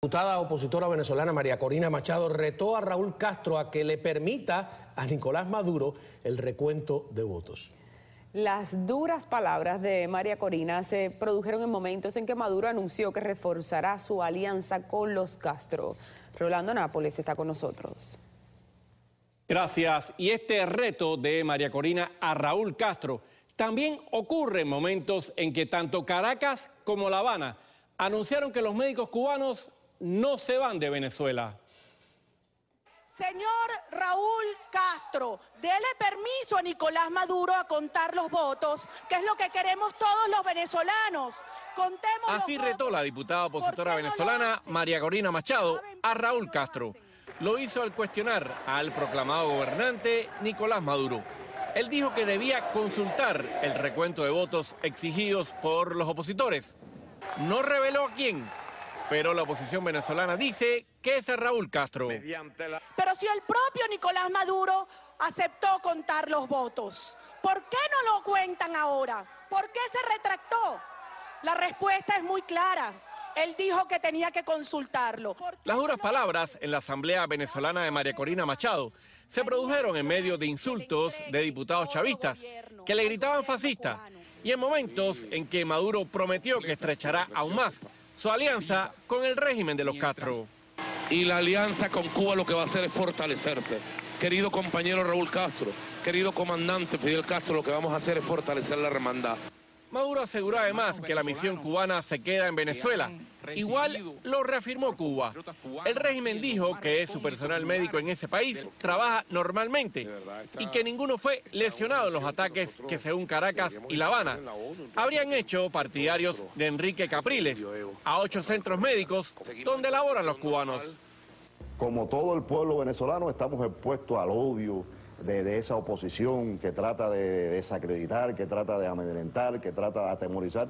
La diputada opositora venezolana María Corina Machado retó a Raúl Castro a que le permita a Nicolás Maduro el recuento de votos. Las duras palabras de María Corina se produjeron en momentos en que Maduro anunció que reforzará su alianza con los Castro. Rolando Nápoles está con nosotros. Gracias. Y este reto de María Corina a Raúl Castro también ocurre en momentos en que tanto Caracas como La Habana anunciaron que los médicos cubanos no se van de Venezuela. Señor Raúl Castro, dele permiso a Nicolás Maduro a contar los votos, que es lo que queremos todos los venezolanos. Contemos Así los retó votos. la diputada opositora ¿Por qué no lo venezolana? María Corina Machado ¿Saben a Raúl Castro. Lo hizo al cuestionar al proclamado gobernante Nicolás Maduro. Él dijo que debía consultar el recuento de votos exigidos por los opositores. No reveló a quién, pero la oposición venezolana dice que es Raúl Castro. Pero si el propio Nicolás Maduro aceptó contar los votos, ¿por qué no lo cuentan ahora? ¿Por qué se retractó? La respuesta es muy clara. Él dijo que tenía que consultarlo. ¿Por qué Las duras palabras en la Asamblea Venezolana de María Corina Machado se produjeron en medio de insultos de diputados chavistas que le gritaban fascista y en momentos en que Maduro prometió que estrechará aún más su alianza con el régimen de los Castro. y la alianza con Cuba lo que va a hacer es fortalecerse. Querido compañero Raúl Castro, querido comandante Fidel Castro, lo que vamos a hacer es fortalecer la hermandad. Maduro aseguró además que la misión cubana se queda en Venezuela. Igual lo reafirmó Cuba. El régimen dijo que su personal médico en ese país trabaja normalmente y que ninguno fue lesionado en los ataques que según Caracas y La Habana habrían hecho partidarios de Enrique Capriles a ocho centros médicos donde laboran los cubanos. como todo el pueblo venezolano, estamos expuestos al odio de, esa oposición que trata de desacreditar, que trata de amedrentar, que trata de atemorizar.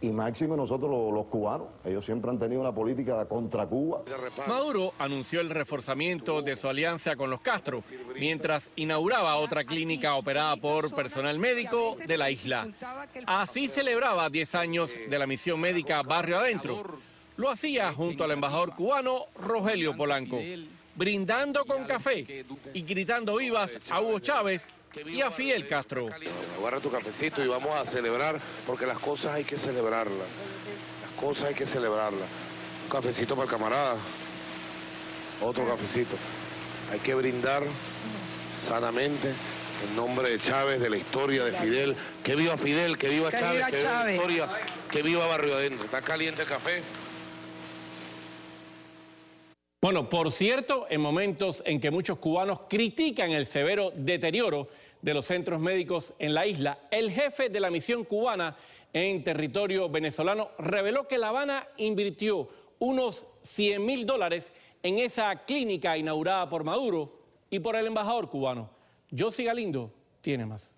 Y máximo nosotros los, los cubanos, ellos siempre han tenido una política contra Cuba. Maduro anunció el reforzamiento de su alianza con los Castro, mientras inauguraba otra clínica operada por personal médico de la isla. Así celebraba 10 años de la misión médica Barrio Adentro. Lo hacía junto al embajador cubano Rogelio Polanco, brindando con café y gritando vivas a Hugo Chávez y a Fidel Castro. Agarra tu cafecito y vamos a celebrar, porque las cosas hay que celebrarlas. Las cosas hay que celebrarlas. Un cafecito para el camarada. Otro cafecito. Hay que brindar sanamente en nombre de Chávez, de la historia de Fidel. Que viva Fidel, que viva Chávez, que viva la historia, que viva Barrio Adentro. Está caliente el café. Bueno, por cierto, en momentos en que muchos cubanos critican el severo deterioro de los centros médicos en la isla, el jefe de la misión cubana en territorio venezolano reveló que La Habana invirtió unos 100 mil dólares en esa clínica inaugurada por Maduro y por el embajador cubano. José Galindo tiene más.